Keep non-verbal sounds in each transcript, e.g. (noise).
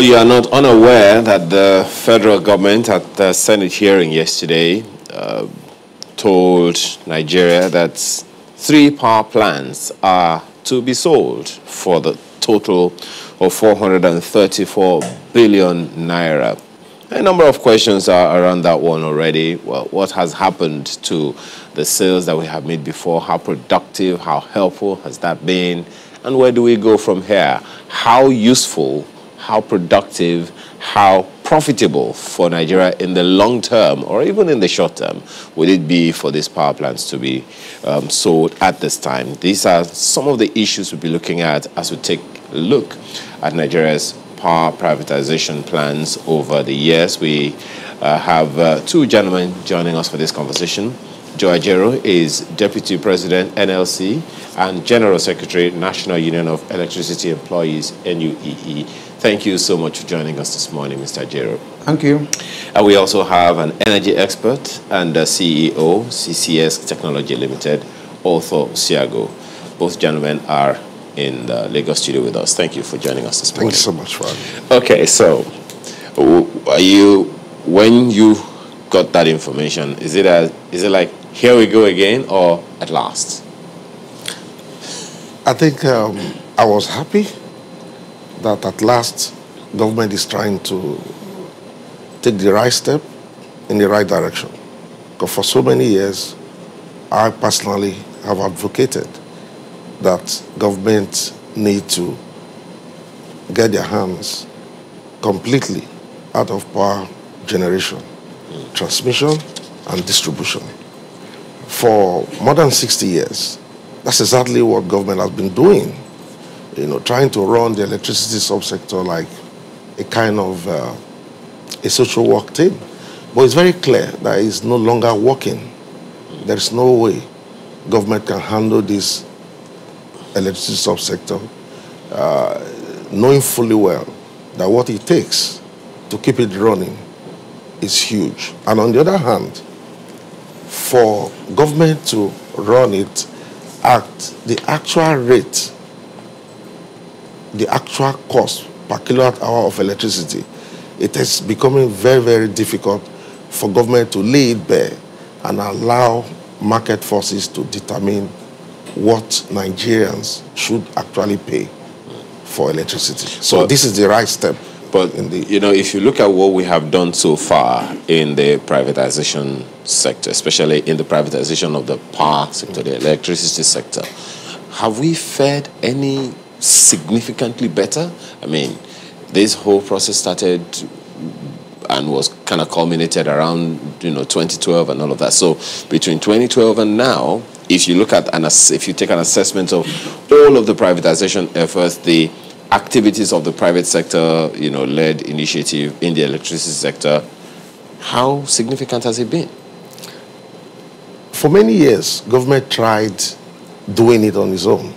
You are not unaware that the federal government at the Senate hearing yesterday uh, told Nigeria that three power plants are to be sold for the total of 434 billion naira. A number of questions are around that one already. Well, what has happened to the sales that we have made before? How productive, how helpful has that been? And where do we go from here? How useful how productive, how profitable for Nigeria in the long term or even in the short term would it be for these power plants to be um, sold at this time? These are some of the issues we'll be looking at as we take a look at Nigeria's power privatization plans over the years. We uh, have uh, two gentlemen joining us for this conversation. Joe Ajaero is Deputy President, NLC, and General Secretary, National Union of Electricity Employees, NUEE. Thank you so much for joining us this morning, Mr. Jero. Thank you. And we also have an energy expert and CEO, CCS Technology Limited, Otho Siago. Both gentlemen are in the Lagos studio with us. Thank you for joining us this morning. Thank you so much for having me. Okay, so are you, when you got that information, is it, a, is it like, here we go again, or at last? I think um, I was happy that at last government is trying to take the right step in the right direction. Because for so many years, I personally have advocated that government need to get their hands completely out of power generation, transmission, and distribution. For more than 60 years, that's exactly what government has been doing you know, trying to run the electricity subsector like a kind of uh, a social work team. But it's very clear that it's no longer working. There is no way government can handle this electricity subsector, uh, knowing fully well that what it takes to keep it running is huge. And on the other hand, for government to run it at the actual rate the actual cost per kilowatt hour of electricity, it is becoming very, very difficult for government to lay it bare and allow market forces to determine what Nigerians should actually pay for electricity. So but, this is the right step. But you know, if you look at what we have done so far in the privatization sector, especially in the privatization of the power sector, the electricity sector, have we fed any significantly better. I mean, this whole process started and was kind of culminated around you know 2012 and all of that. So between 2012 and now, if you look at an if you take an assessment of all of the privatization efforts, the activities of the private sector, you know, led initiative in the electricity sector, how significant has it been? For many years, government tried doing it on its own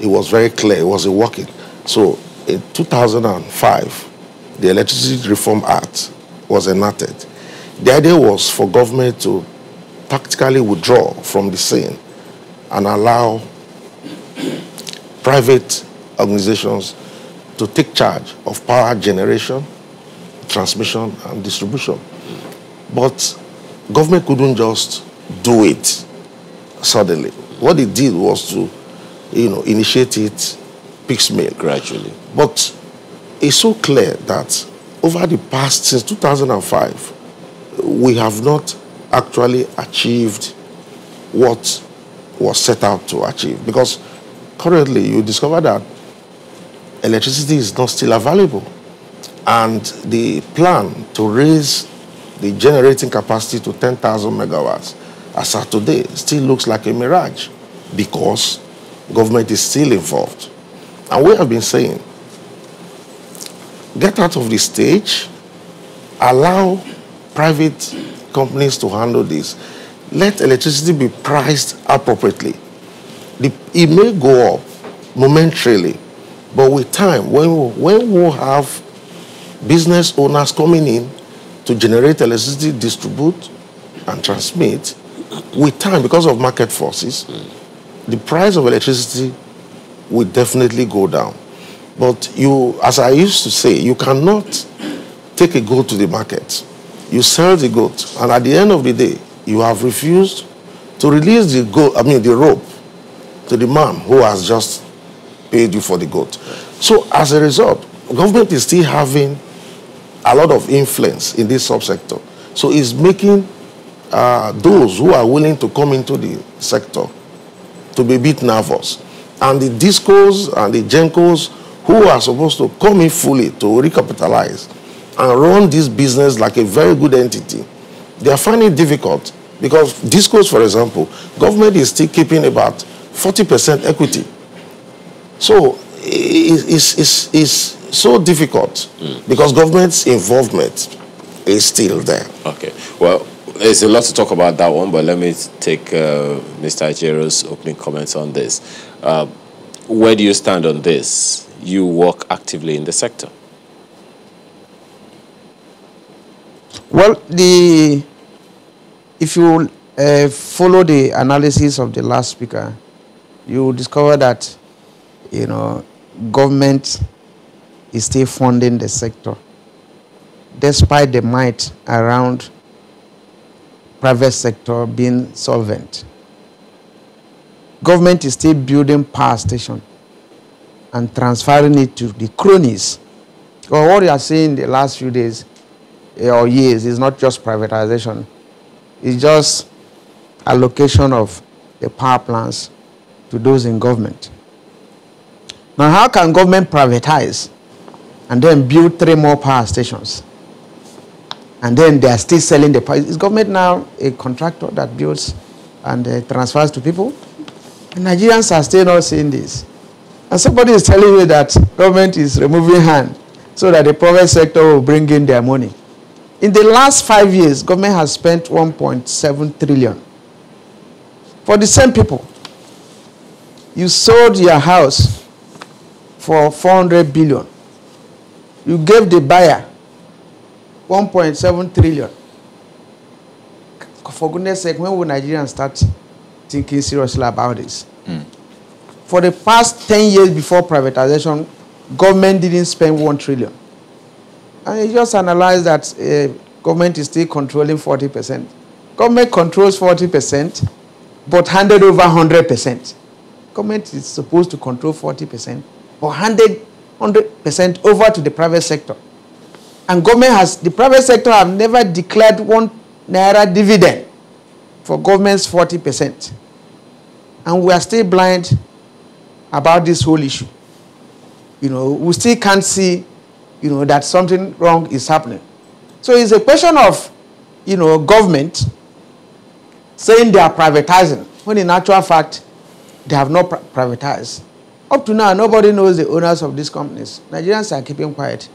it was very clear, it wasn't working. So in 2005, the Electricity Reform Act was enacted. The idea was for government to tactically withdraw from the scene and allow private organizations to take charge of power generation, transmission, and distribution. But government couldn't just do it suddenly. What it did was to you know, initiate it piecemeal. Gradually. But it's so clear that over the past, since 2005, we have not actually achieved what was set out to achieve. Because currently you discover that electricity is not still available. And the plan to raise the generating capacity to 10,000 megawatts as of today still looks like a mirage because government is still involved. And we have been saying, get out of the stage, allow private companies to handle this. Let electricity be priced appropriately. The, it may go up momentarily, but with time, when we, when we have business owners coming in to generate electricity, distribute, and transmit, with time, because of market forces, the price of electricity will definitely go down. But you, as I used to say, you cannot take a goat to the market. You sell the goat, and at the end of the day, you have refused to release the goat, I mean the rope, to the man who has just paid you for the goat. So as a result, government is still having a lot of influence in this subsector. So it's making uh, those who are willing to come into the sector to be a bit nervous. And the discos and the gencos who are supposed to come in fully to recapitalize and run this business like a very good entity, they are finding it difficult because discos, for example, government is still keeping about 40% equity. So it's, it's, it's so difficult mm. because government's involvement is still there. Okay. Well, there's a lot to talk about that one, but let me take uh, Mr. Ajaero's opening comments on this. Uh, where do you stand on this? You work actively in the sector. Well, the if you uh, follow the analysis of the last speaker, you discover that you know government is still funding the sector, despite the might around private sector being solvent. Government is still building power station and transferring it to the cronies. Well, what you are seeing the last few days eh, or years is not just privatization. It's just allocation of the power plants to those in government. Now, how can government privatize and then build three more power stations? And then they are still selling the power. Is government now a contractor that builds and uh, transfers to people? And Nigerians are still not seeing this. And somebody is telling you that government is removing hand so that the private sector will bring in their money. In the last five years, government has spent 1.7 trillion for the same people. You sold your house for 400 billion. You gave the buyer 1.7 trillion. For goodness sake, when will Nigerians start thinking seriously about this? Mm. For the past 10 years before privatization, government didn't spend 1 trillion. And you just analyze that uh, government is still controlling 40%. Government controls 40%, but handed over 100%. Government is supposed to control 40%, but handed 100% over to the private sector. And government has, the private sector have never declared one naira dividend for government's 40%. And we are still blind about this whole issue. You know, we still can't see, you know, that something wrong is happening. So it's a question of, you know, government saying they are privatizing, when in actual fact, they have not privatized. Up to now, nobody knows the owners of these companies. Nigerians are keeping quiet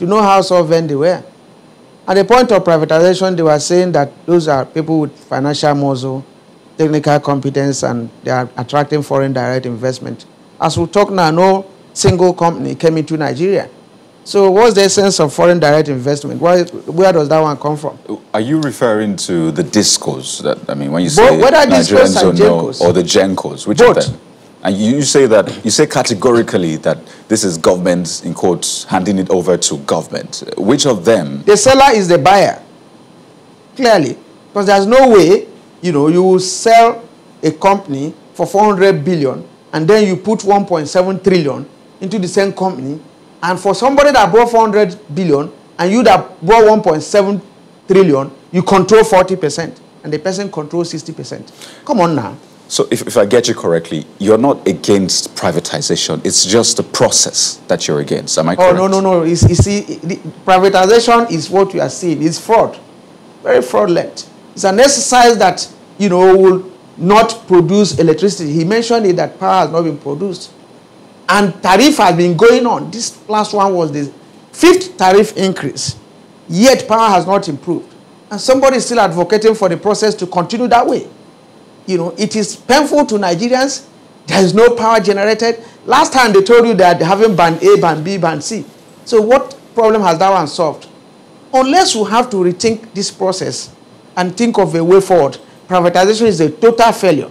to know how solvent they were. At the point of privatization, they were saying that those are people with financial muscle, technical competence, and they are attracting foreign direct investment. As we talk now, no single company came into Nigeria. So what's the essence of foreign direct investment? Where, where does that one come from? Are you referring to the discos? That I mean, when you say whether Nigerians or no, or the Gencos, which Both. of them? And you say that, you say categorically that this is government, in quotes, handing it over to government. Which of them? The seller is the buyer, clearly. Because there's no way, you know, you will sell a company for 400 billion and then you put 1.7 trillion into the same company. And for somebody that bought 400 billion and you that bought 1.7 trillion, you control 40% and the person controls 60%. Come on now. So if, if I get you correctly, you're not against privatization. It's just the process that you're against. Am I correct? Oh, no, no, no. It's, you see, privatization is what you are seeing. It's fraud. Very fraudulent. It's an exercise that, you know, will not produce electricity. He mentioned it that power has not been produced. And tariff has been going on. This last one was the fifth tariff increase. Yet power has not improved. And somebody is still advocating for the process to continue that way you know, it is painful to Nigerians. There is no power generated. Last time they told you that they haven't band A, band B, band C. So what problem has that one solved? Unless you have to rethink this process and think of a way forward, privatization is a total failure.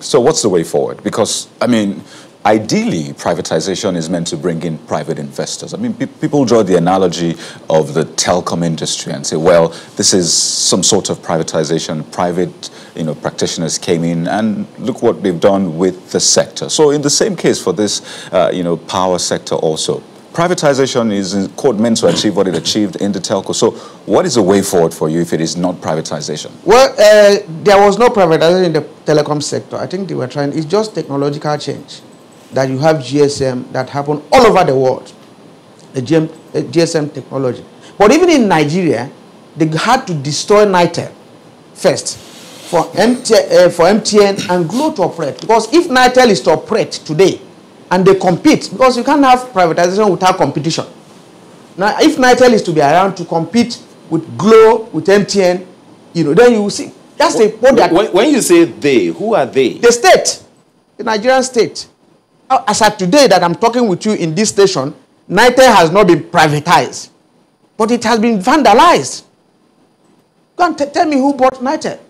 So what's the way forward? Because, I mean, ideally, privatization is meant to bring in private investors. I mean, pe people draw the analogy of the telecom industry and say, well, this is some sort of privatization. Private you know, practitioners came in and look what they've done with the sector. So in the same case for this, uh, you know, power sector also, privatization is meant to achieve what it achieved in the telco. So what is the way forward for you if it is not privatization? Well, uh, there was no privatization in the telecom sector. I think they were trying, it's just technological change that you have GSM that happen all over the world, the GSM technology. But even in Nigeria, they had to destroy NITEL first for MTN, uh, for MTN and Glo to operate. Because if NITEL is to operate today and they compete, because you can't have privatization without competition. Now, if NITEL is to be around to compete with Glo, with MTN, you know, then you will see. That's the what when, when you say they, who are they? The state, the Nigerian state. As at today that I'm talking with you in this station, NITEL has not been privatized, but it has been vandalized. Go and tell me who bought NITEL.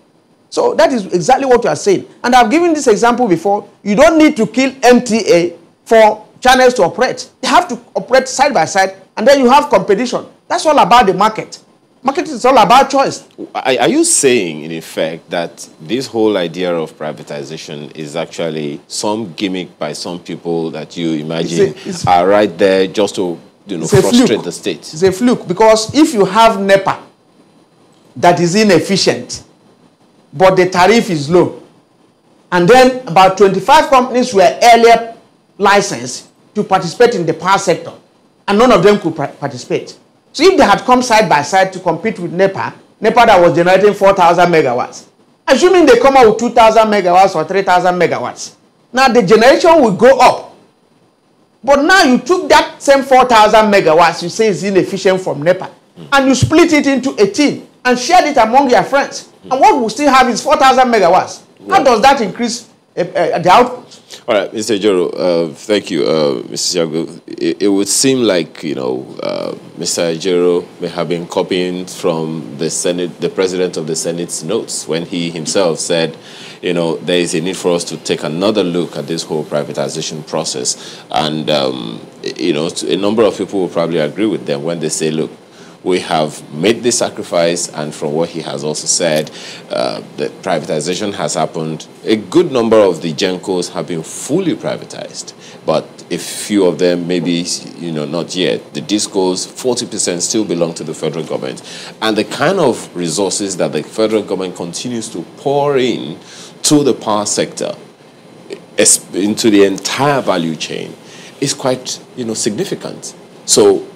So that is exactly what you are saying. And I've given this example before. You don't need to kill NTA for channels to operate. They have to operate side by side, and then you have competition. That's all about the market. Market is all about choice. Are you saying, in effect, that this whole idea of privatization is actually some gimmick by some people that you imagine it's a, it's, are right there just to you know, frustrate the state? It's a fluke because if you have NEPA that is inefficient, but the tariff is low, and then about 25 companies were earlier licensed to participate in the power sector, and none of them could participate. So if they had come side by side to compete with NEPA, NEPA that was generating 4,000 megawatts, assuming they come out with 2,000 megawatts or 3,000 megawatts, now the generation will go up. But now you took that same 4,000 megawatts you say is inefficient from NEPA, and you split it into 18 and shared it among your friends. And what we still have is 4,000 megawatts. How does that increase uh, uh, the output? All right, Mr. Joro, uh, thank you, uh, Mr. Jago. It, it, would seem like, you know, uh, Mr. Joro may have been copying from the Senate, the President of the Senate's notes when he himself said, you know, there is a need for us to take another look at this whole privatization process. And, um, you know, a number of people will probably agree with them when they say, look, we have made this sacrifice, and from what he has also said, uh, the privatization has happened. A good number of the GENCOs have been fully privatized, but a few of them, maybe, you know, not yet. The DISCOs, 40% still belong to the federal government. And the kind of resources that the federal government continues to pour in to the power sector, into the entire value chain, is quite, you know, significant. So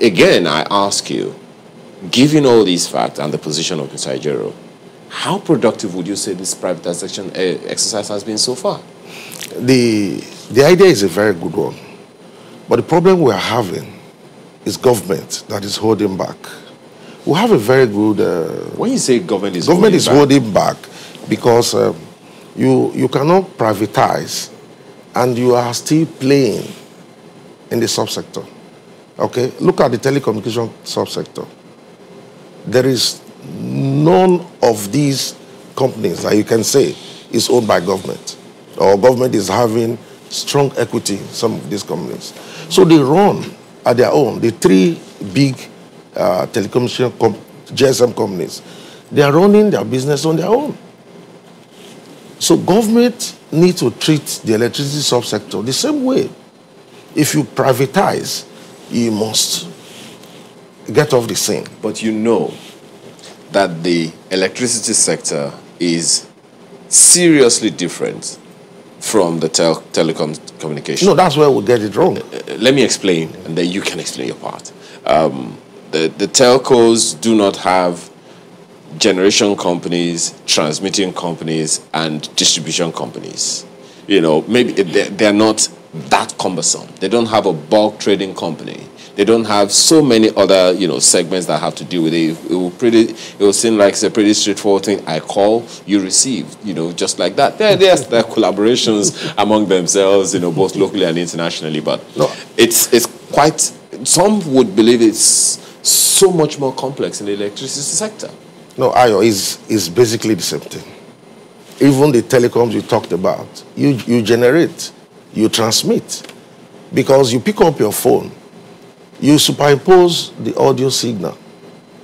again, I ask you, given all these facts and the position of Mr. Ajaero, how productive would you say this privatization eh, exercise has been so far? The, the idea is a very good one. But the problem we're having is government that is holding back. We have a very good... Uh, when you say government is government holding is back. holding back because um, you, you cannot privatize and you are still playing in the subsector. Okay, look at the telecommunication subsector. There is none of these companies that you can say is owned by government or government is having strong equity in some of these companies. So they run at their own. The three big uh, telecommunication com GSM companies, they are running their business on their own. So government needs to treat the electricity subsector the same way. If you privatize, you must get off the scene. But you know that the electricity sector is seriously different from the tel telecom communication. No, that's where we get it wrong. Uh, let me explain, and then you can explain your part. Um, the, the telcos do not have generation companies, transmitting companies, and distribution companies. You know, maybe they're not that cumbersome. They don't have a bulk trading company. They don't have so many other, you know, segments that have to deal with it. It will pretty, it will seem like it's a pretty straightforward thing. I call, you receive, you know, just like that. There, there's there (laughs) collaborations among themselves, you know, both locally and internationally. But no. it's it's quite. Some would believe it's so much more complex in the electricity sector. No, Ayo is is basically the same thing. Even the telecoms you talked about, you you generate you transmit. Because you pick up your phone, you superimpose the audio signal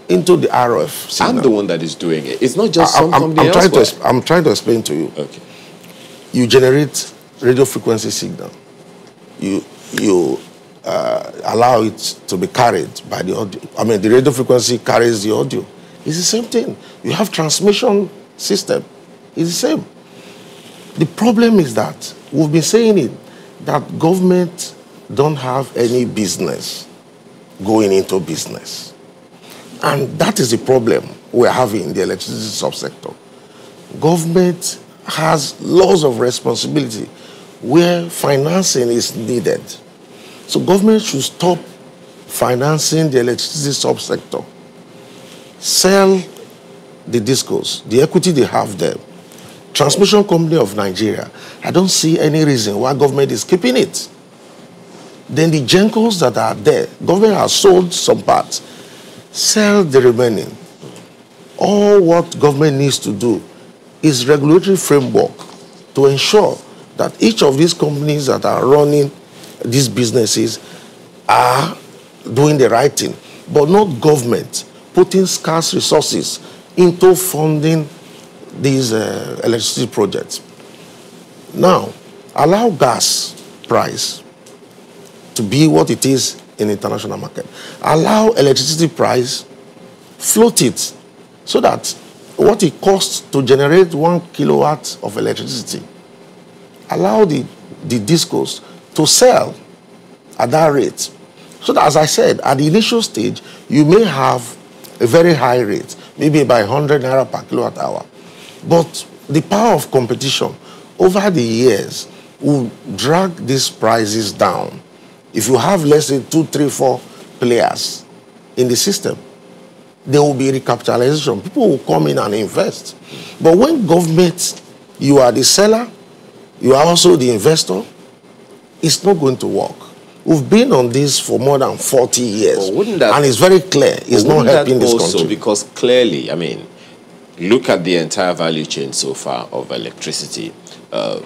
into the RF signal. I'm the one that is doing it. It's not just I, some I'm, company I'm trying to I'm trying to explain to you. Okay. You generate radio frequency signal. You you uh, allow it to be carried by the audio. I mean, the radio frequency carries the audio. It's the same thing. You have transmission system. It's the same. The problem is that we've been saying it that government don't have any business going into business. And that is the problem we're having in the electricity subsector. Government has laws of responsibility where financing is needed. So government should stop financing the electricity subsector. Sell the discos, the equity they have there. Transmission Company of Nigeria, I don't see any reason why government is keeping it. Then the gencos that are there, government has sold some parts. Sell the remaining. All what government needs to do is regulatory framework to ensure that each of these companies that are running these businesses are doing the right thing, but not government putting scarce resources into funding these uh, electricity projects. Now, allow gas price to be what it is in international market. Allow electricity price, float it, so that what it costs to generate one kilowatt of electricity, allow the, the discos to sell at that rate. So that, as I said, at the initial stage, you may have a very high rate, maybe by 100 naira per kilowatt hour. But the power of competition over the years will drag these prices down if you have less than two, three, four players in the system, there will be recapitalization. People will come in and invest. But when government, you are the seller, you are also the investor, it's not going to work. We've been on this for more than 40 years. That, and it's very clear it's not helping this also, country. Because clearly, I mean, look at the entire value chain so far of electricity. Uh,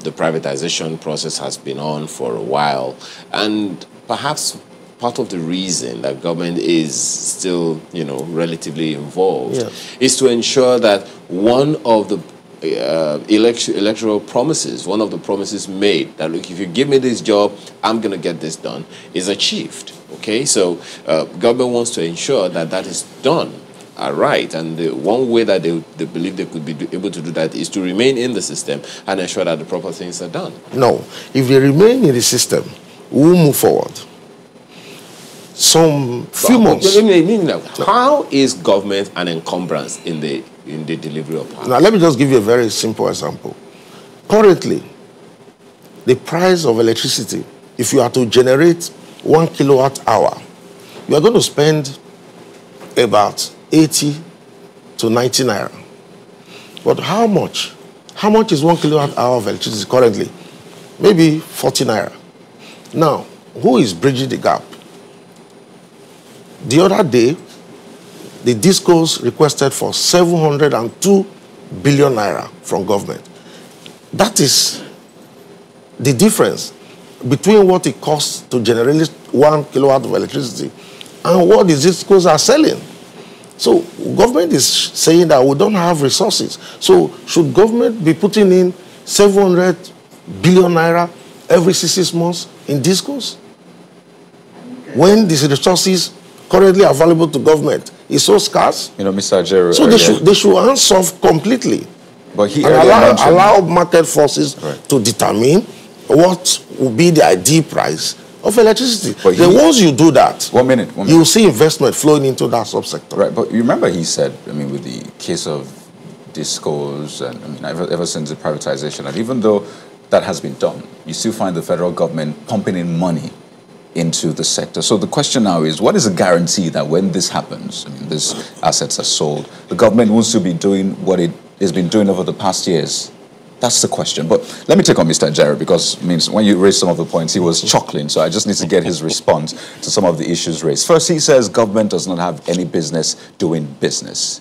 the privatization process has been on for a while. And perhaps part of the reason that government is still, you know, relatively involved yeah. is to ensure that one of the uh, election, electoral promises, one of the promises made that, look, if you give me this job, I'm going to get this done, is achieved. Okay, so uh, government wants to ensure that that is done are right. And the one way that they, they believe they could be able to do that is to remain in the system and ensure that the proper things are done. No. If they remain in the system, we'll move forward. Some few months. How is government an encumbrance in the in the delivery of power? Now, let me just give you a very simple example. Currently, the price of electricity, if you are to generate one kilowatt hour, you are going to spend about 80 to 90 naira. But how much? How much is one kilowatt hour of electricity currently? Maybe 40 naira. Now, who is bridging the gap? The other day, the discos requested for 702 billion naira from government. That is the difference between what it costs to generate one kilowatt of electricity and what the discos are selling. So government is saying that we don't have resources. So should government be putting in 700 billion naira every six months in discos? When these resources currently available to government is so scarce? You know, Mr. Ajaero. So they should, they should answer completely. But he allow, allow market forces right. to determine what will be the ideal price of electricity. But then he, once you do that, one minute, one minute. you will see investment flowing into that subsector. Right, but you remember he said, I mean, with the case of discos and I mean, ever, ever since the privatization, and even though that has been done, you still find the federal government pumping in money into the sector. So the question now is, what is a guarantee that when this happens, I mean, these assets are sold, the government wants to be doing what it has been doing over the past years that's the question. But let me take on Mr. Jerry because means when you raised some of the points, he was chuckling. So I just need to get his response to some of the issues raised. First, he says government does not have any business doing business.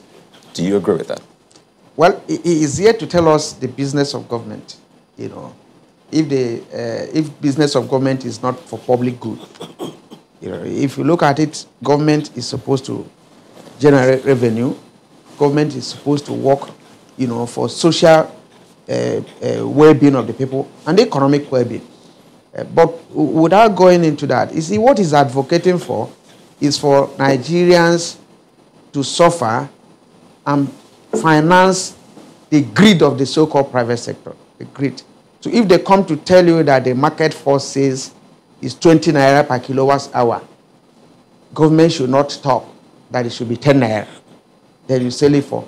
Do you agree with that? Well, he is here to tell us the business of government, you know. if the uh, if business of government is not for public good. You know, if you look at it, government is supposed to generate revenue. Government is supposed to work, you know, for social well-being of the people and economic well-being. Uh, but without going into that, you see, what he's advocating for is for Nigerians to suffer and finance the greed of the so-called private sector, the greed. So if they come to tell you that the market force says is 20 naira per kilowatt hour, government should not talk that it should be 10 naira. Then you sell it for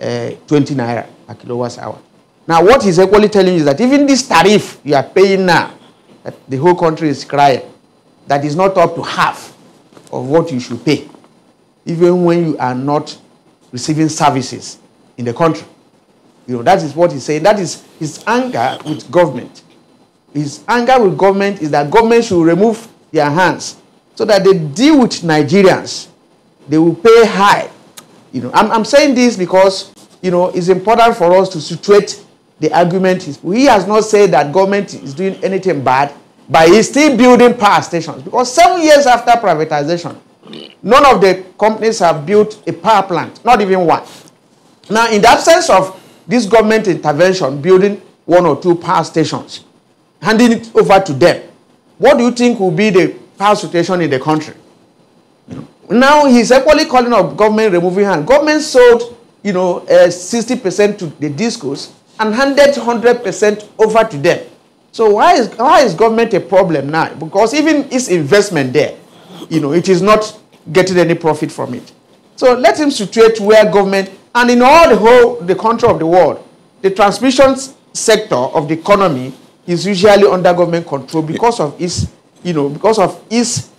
uh, 20 naira per kilowatt hour. Now what he's equally telling you is that even this tariff you are paying now, that the whole country is crying, that is not up to half of what you should pay, even when you are not receiving services in the country. You know, that is what he's saying. That is his anger with government. His anger with government is that government should remove their hands so that they deal with Nigerians. They will pay high. You know, I'm, I'm saying this because, you know, it's important for us to situate the argument. Is he has not said that government is doing anything bad, but he's still building power stations. Because seven years after privatization, none of the companies have built a power plant, not even one. Now, in the absence of this government intervention, building one or two power stations, handing it over to them, what do you think will be the power situation in the country? Now he's equally calling up government removing hand. Government sold, you know, uh, 60% to the discos and handed 100% over to them. So why is, why is government a problem now? Because even its investment there, you know, it is not getting any profit from it. So let him situate where government and in all the whole the country of the world, the transmission sector of the economy is usually under government control because of its, you know, because of its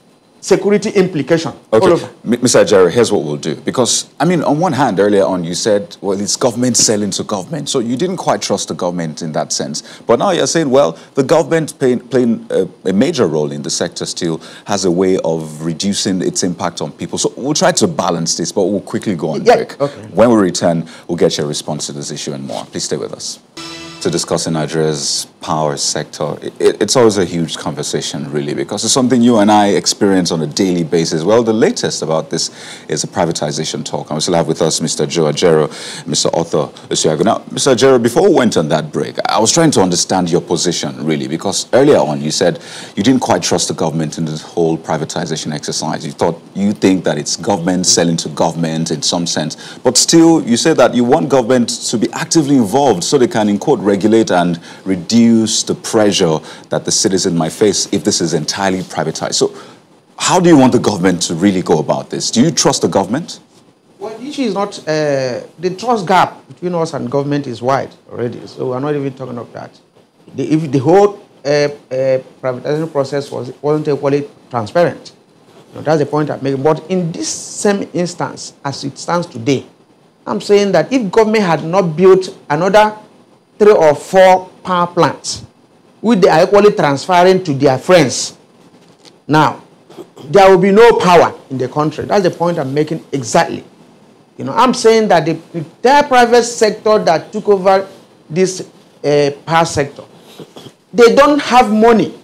security implication. Okay. Mr. Ajaero, here's what we'll do. Because, I mean, on one hand, earlier on, you said, well, it's government selling to government. So you didn't quite trust the government in that sense. But now you're saying, well, the government playing, playing a, a, major role in the sector still has a way of reducing its impact on people. So we'll try to balance this, but we'll quickly go on yeah. break. Okay. When we return, we'll get your response to this issue and more. Please stay with us to discussing Nigeria's power sector. It, it's always a huge conversation, really, because it's something you and I experience on a daily basis. Well, the latest about this is a privatization talk. And we still have with us Mr. Joe Ajaero, Mr. Arthur Usiagwu. Now, Mr. Ajaero, before we went on that break, I was trying to understand your position, really, because earlier on you said you didn't quite trust the government in this whole privatization exercise. You thought, you think that it's government selling to government in some sense. But still, you said that you want government to be actively involved so they can, in quote, regulate and reduce the pressure that the citizen might face if this is entirely privatized. So how do you want the government to really go about this? Do you trust the government? Well, the issue is not, uh, the trust gap between us and government is wide already. So we're not even talking of that. The, if the whole uh, uh, privatization process was, wasn't equally transparent, you know, that's the point I'm making. But in this same instance, as it stands today, I'm saying that if government had not built another three or four power plants, which they are equally transferring to their friends. Now, there will be no power in the country. That's the point I'm making exactly. You know, I'm saying that the entire private sector that took over this uh, power sector, they don't have money.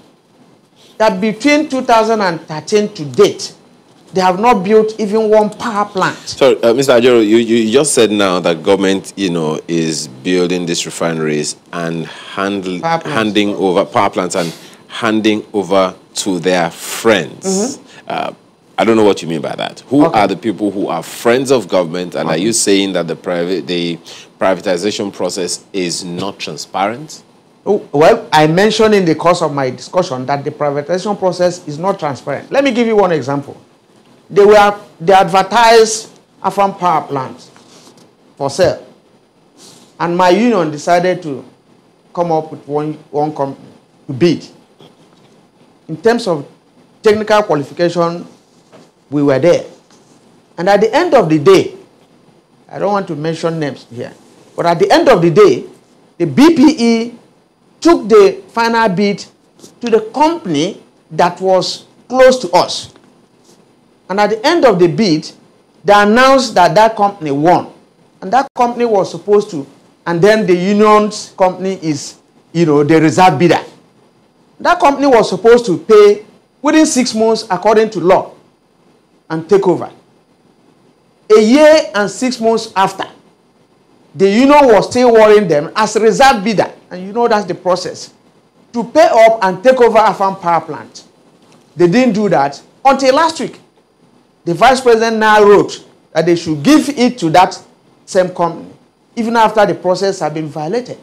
That between 2013 to date, they have not built even one power plant. So, uh, Mr. Ajaero, you, you just said now that government, you know, is building these refineries and handle, handing over power plants and handing over to their friends. Mm -hmm. uh, I don't know what you mean by that. Who okay. are the people who are friends of government, and okay. are you saying that the private the privatization process is not transparent? Oh, well, I mentioned in the course of my discussion that the privatization process is not transparent. Let me give you one example they were they advertised Afam power plant for sale. And my union decided to come up with one, one company to bid. In terms of technical qualification, we were there. And at the end of the day, I don't want to mention names here, but at the end of the day, the BPE took the final bid to the company that was close to us. And at the end of the bid, they announced that that company won. And that company was supposed to, and then the union's company is, you know, the reserve bidder. That company was supposed to pay within six months according to law and take over. A year and six months after, the union was still worrying them as a reserve bidder, and you know that's the process, to pay up and take over Afam power plant. They didn't do that until last week. The vice president now wrote that they should give it to that same company, even after the process had been violated.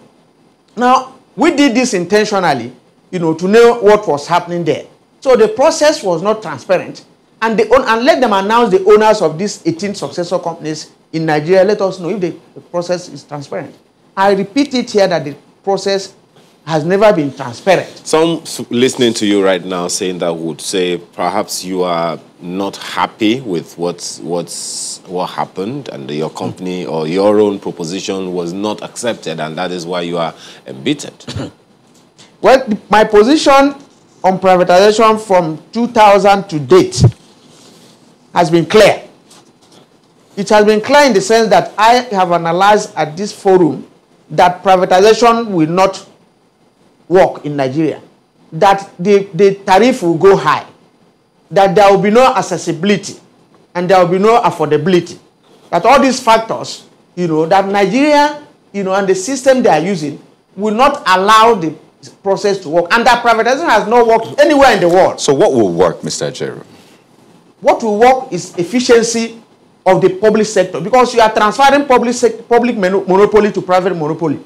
Now, we did this intentionally, you know, to know what was happening there. So the process was not transparent. And, the, and let them announce the owners of these 18 successor companies in Nigeria. Let us know if the, the process is transparent. I repeat it here that the process has never been transparent. Some listening to you right now saying that would say perhaps you are not happy with what's, what's, what happened and your company or your own proposition was not accepted and that is why you are embittered. (clears throat) well, my position on privatization from 2000 to date has been clear. It has been clear in the sense that I have analyzed at this forum that privatization will not work in Nigeria, that the, the tariff will go high, that there will be no accessibility, and there will be no affordability. That all these factors, you know, that Nigeria, you know, and the system they are using will not allow the process to work. And that privatization has not worked anywhere in the world. So what will work, Mr. Ajaero? What will work is efficiency of the public sector because you are transferring public, public monopoly to private monopoly.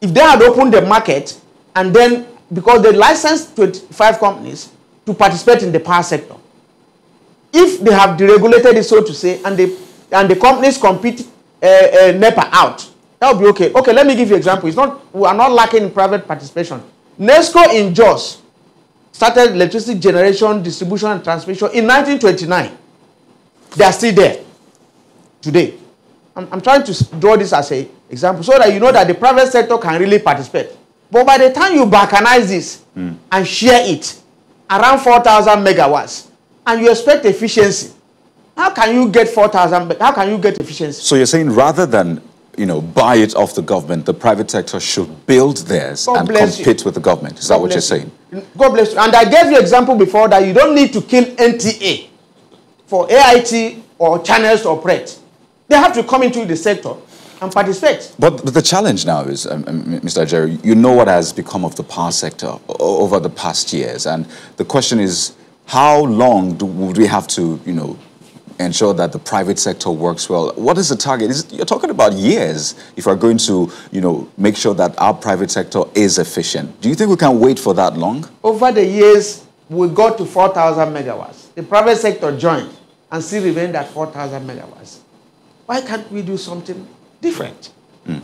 If they had opened the market, and then because they licensed 25 companies to participate in the power sector. If they have deregulated it, so to say, and the, and the companies compete uh, uh, NEPA out, that would be okay. Okay, let me give you an example. It's not, we are not lacking in private participation. NESCO in Jos started electricity generation, distribution, and transmission in 1929. They are still there today. I'm, I'm trying to draw this as an example so that you know that the private sector can really participate. But by the time you balkanize this mm. and share it around 4,000 megawatts, and you expect efficiency, how can you get 4,000? How can you get efficiency? So you're saying rather than you know, buy it off the government, the private sector should build theirs God and compete you. with the government. Is God that what you're saying? God bless you. And I gave you example before that you don't need to kill NTA for AIT or channels to operate. They have to come into the sector and participate. But, but the challenge now is, um, um Mr. Jerry, you know what has become of the power sector over the past years. And the question is, how long do, would we have to, you know, ensure that the private sector works well? What is the target? Is, you're talking about years if we're going to, you know, make sure that our private sector is efficient. Do you think we can wait for that long? Over the years, we got to 4,000 megawatts. The private sector joined and still remained at 4,000 megawatts. Why can't we do something different. Mm.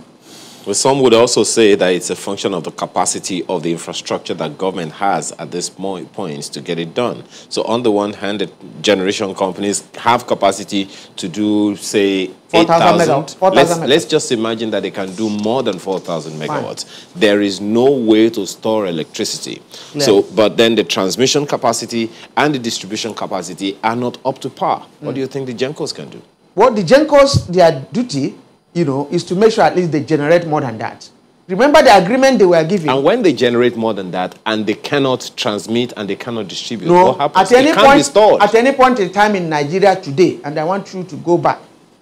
Well, some would also say that it's a function of the capacity of the infrastructure that government has at this point to get it done. So on the one hand, the generation companies have capacity to do, say, 8,000. Let's, let's just imagine that they can do more than 4,000 megawatts. Fine. There is no way to store electricity. So, but then the transmission capacity and the distribution capacity are not up to par. Mm. What hmm. do you think the GENCOs can do? Well, the GENCOs, their duty you know, is to make sure at least they generate more than that. Remember the agreement they were giving. And when they generate more than that and they cannot transmit and they cannot distribute, no, what happens? At any, point, at any point in time in Nigeria today, and I want you to go back,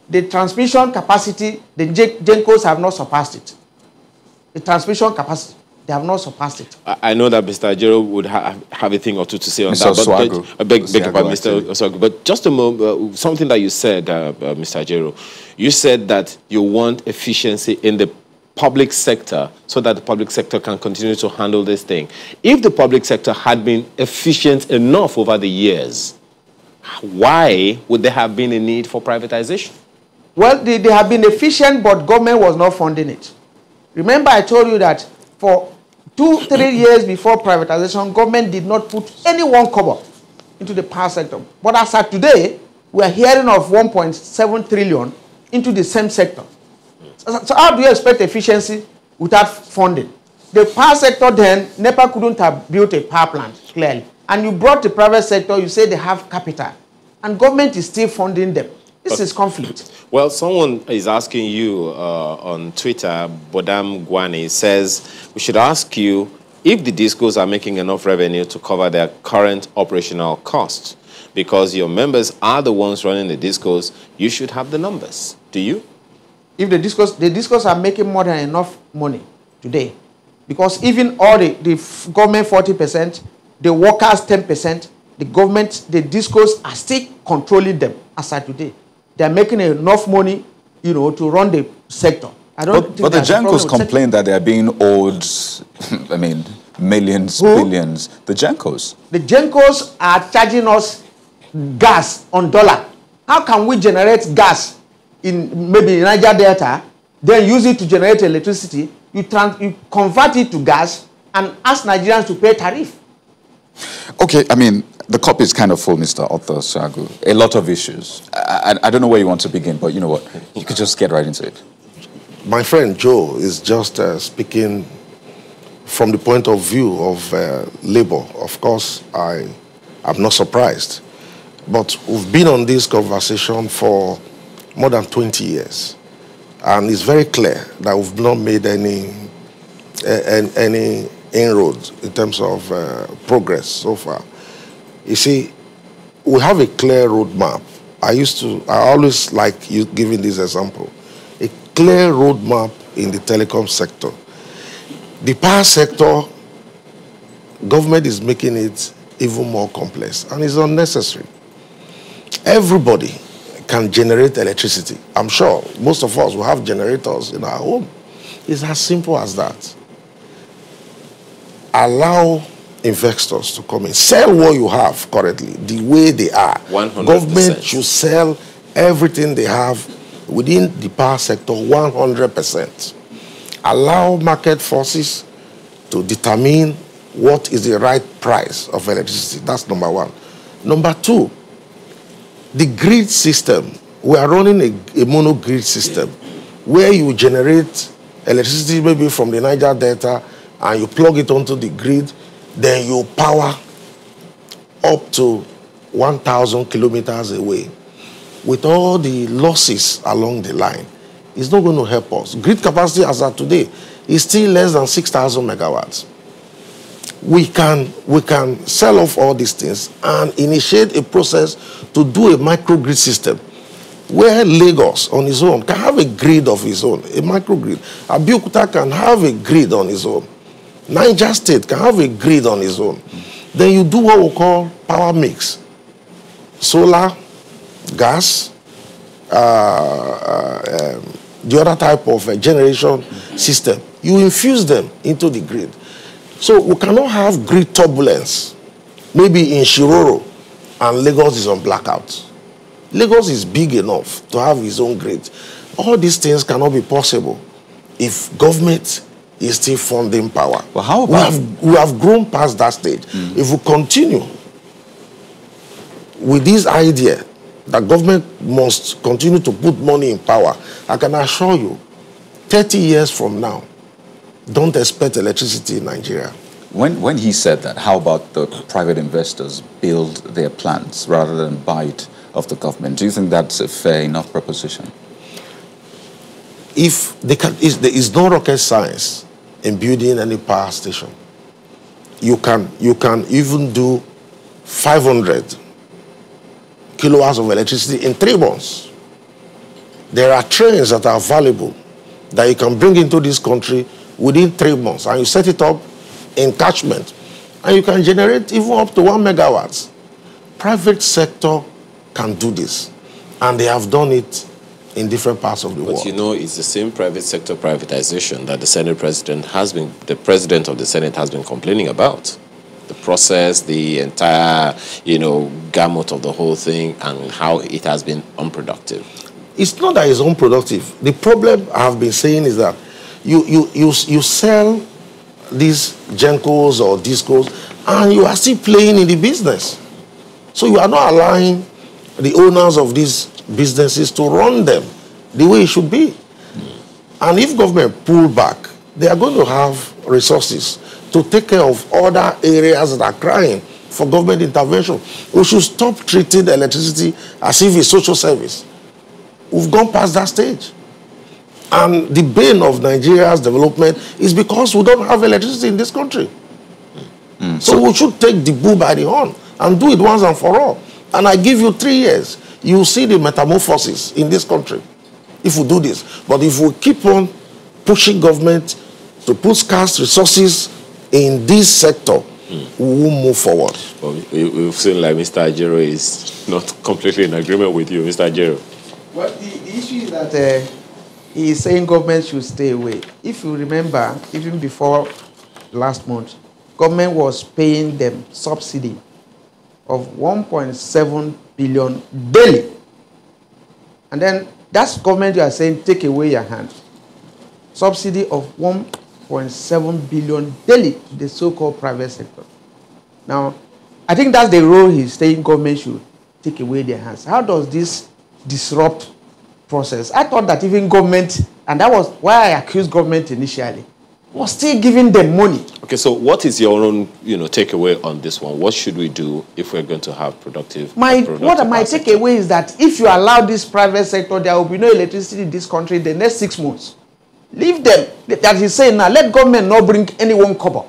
the transmission capacity, the GENCOs have not surpassed it. The transmission capacity, they have not surpassed it. I, know that Mr. Ajaero would ha have a thing or two to say on Mr. that. But, I beg, beg about Mr. Oswagu. But just a moment, uh, something that you said, uh, uh, Mr. Ajaero. You said that you want efficiency in the public sector so that the public sector can continue to handle this thing. If the public sector had been efficient enough over the years, why would there have been a need for privatization? Well, they, they have been efficient, but government was not funding it. Remember I told you that for two, three years before privatization, government did not put any one cover into the power sector. But as of today, we are hearing of 1.7 trillion into the same sector. So, so, how do you expect efficiency without funding? The power sector then, NEPA couldn't have built a power plant, clearly. And you brought the private sector, you say they have capital. And government is still funding them. This is conflict. Well, someone is asking you uh, on Twitter, Bodam Guani says, we should ask you if the discos are making enough revenue to cover their current operational costs, because your members are the ones running the discos, you should have the numbers. Do you? If the discos, the discos are making more than enough money today, because even all the, the government 40%, the workers 10%, the government, the discos are still controlling them as of today. They are making enough money, you know, to run the sector. I don't but, but the GENCOs complain that they are being owed, (laughs) I mean, millions, Who? billions. The GENCOs. The GENCOs are charging us gas on dollar. How can we generate gas in maybe Niger Delta, then use it to generate electricity, you, trans you convert it to gas and ask Nigerians to pay tariff? Okay, I mean, the cup is kind of full, Mr. Arthur Usiagwu. A lot of issues. I, I, I don't know where you want to begin, but you know what? You could just get right into it. My friend Joe is just uh, speaking from the point of view of uh, labor. Of course, I am not surprised. But we've been on this conversation for more than 20 years. And it's very clear that we've not made any, uh, any inroads in terms of uh, progress so far. You see, we have a clear roadmap. I used to, I always like you giving this example. A clear roadmap in the telecom sector. The power sector, government is making it even more complex and it's unnecessary. Everybody can generate electricity. I'm sure most of us will have generators in our home. It's as simple as that. Allow investors to come in. Sell what you have currently, the way they are. 100%. Government should sell everything they have within the power sector 100%. Allow market forces to determine what is the right price of electricity. That's number one. Number two, the grid system, we are running a, a mono grid system where you generate electricity maybe from the Niger Delta and you plug it onto the grid, then you power up to 1,000 kilometers away with all the losses along the line. It's not going to help us. Grid capacity as of today is still less than 6,000 megawatts we can, we can sell off all these things and initiate a process to do a microgrid system where Lagos on its own can have a grid of its own, a microgrid. Abeokuta can have a grid on its own. Niger State can have a grid on its own. Then you do what we call power mix. Solar, gas, uh, uh, um, the other type of uh, generation system. You infuse them into the grid. So we cannot have grid turbulence. Maybe in Shiroro and Lagos is on blackout. Lagos is big enough to have its own grid. All these things cannot be possible if government is still funding power. Well, how about... We have, we have grown past that stage. Mm. If we continue with this idea that government must continue to put money in power, I can assure you, 30 years from now, don't expect electricity in Nigeria. When, when he said that, how about the private investors build their plants rather than buy it of the government? Do you think that's a fair enough proposition? If they can, there is no rocket science in building any power station. You can, you can even do 500 kilowatts of electricity in three months. There are trains that are available that you can bring into this country within three months and you set it up in catchment and you can generate even up to one megawatts. Private sector can do this and they have done it in different parts of the but world. But you know, it's the same private sector privatization that the Senate president has been, the president of the Senate has been complaining about. The process, the entire, you know, gamut of the whole thing and how it has been unproductive. It's not that it's unproductive. The problem I've been saying is that you, you, you, you sell these gencos or discos and you are still playing in the business. So you are not allowing the owners of these businesses to run them the way it should be. And if government pull back, they are going to have resources to take care of other areas that are crying for government intervention. We should stop treating electricity as if it's social service. We've gone past that stage. And the bane of Nigeria's development is because we don't have electricity in this country. Mm. So we should take the bull by the horn and do it once and for all. And I give you three years, you will see the metamorphosis in this country if we do this. But if we keep on pushing government to put scarce resources in this sector, mm. we will move forward. Well, we, have seen like Mr. Ajaero is not (laughs) completely in agreement with you, Mr. Ajaero. Well, the, the issue is that uh, he is saying government should stay away. If you remember, even before last month, government was paying them subsidy of 1.7 billion daily. And then that's government you are saying take away your hand. Subsidy of 1.7 billion daily to the so-called private sector. Now, I think that's the role he's saying government should take away their hands. How does this disrupt process? I thought that even government, and that was why I accused government initially, was still giving them money. Okay, so what is your own, you know, takeaway on this one? What should we do if we're going to have productive? My productive what my takeaway is that if you allow this private sector, there will be no electricity in this country in the next six months. Leave them. That he's saying now, let government not bring anyone cover.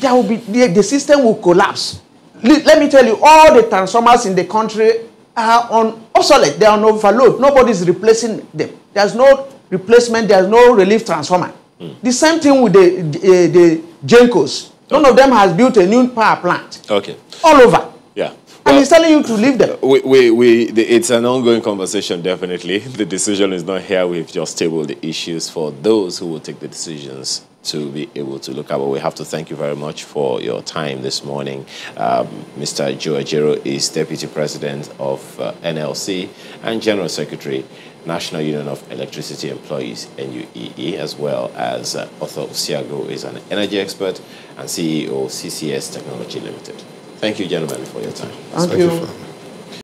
There will be the, the system will collapse. Let me tell you, all the transformers in the country are on obsolete. They are on overload. Nobody is replacing them. There's no replacement. There's no relief transformer. Mm. The same thing with the, the, the GENCOs. None okay. of them has built a new power plant. Okay. All over. Yeah. Well, and he's telling you to leave them. We, we, we, the, it's an ongoing conversation, definitely. The decision is not here. We've just tabled the issues for those who will take the decisions to be able to look at. But we have to thank you very much for your time this morning. Um, Mr. Joe Ajaero is Deputy President of uh, NLC and General Secretary National Union of Electricity Employees, NUEE, as well as uh, Arthur Usiagwu is an energy expert and CEO CCS Technology Limited. Thank you, gentlemen, for your time. Thank, Thank you. you